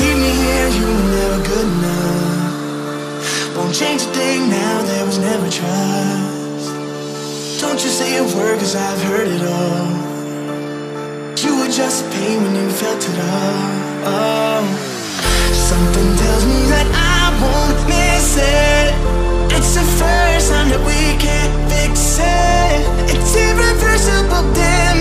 leave me here, you were never good enough. Won't change a thing now, there was never trust. Don't you say a word, cause I've heard it all. You were just a pain when you felt it all. Oh. Something tells me that I won't miss it. It's the first time that we can't fix it. It's irreversible, damn.